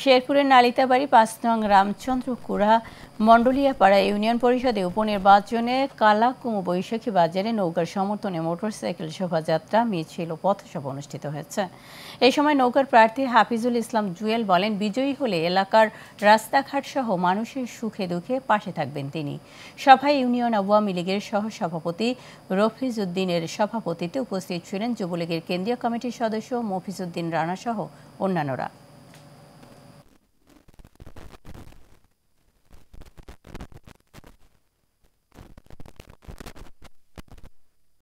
শেরপুরের নালিতাবাড়ি পাঁচ নং রামচন্দ্র কুড়া মন্ডলিয়াপাড়া ইউনিয়ন পরিষদে উপনির্বাচনে কালাকুমু বৈশাখী বাজারে নৌকার সমর্থনে মোটরসাইকেল শোভাযাত্রা, মিছিল ও পথসভা অনুষ্ঠিত হয়েছে। এই সময় নৌকার প্রার্থী হাফিজুল ইসলাম জুয়েল বলেন, বিজয়ী হলে এলাকার রাস্তাঘাট সহ মানুষের সুখে দুঃখে পাশে থাকবেন তিনি। সভায় ইউনিয়ন আওয়ামী লীগের সহ সভাপতি রফিজ উদ্দিনের সভাপতিত্বে উপস্থিত ছিলেন যুবলীগের কেন্দ্রীয় কমিটির সদস্য মফিজ উদ্দিন রানা সহ অন্যান্যরা।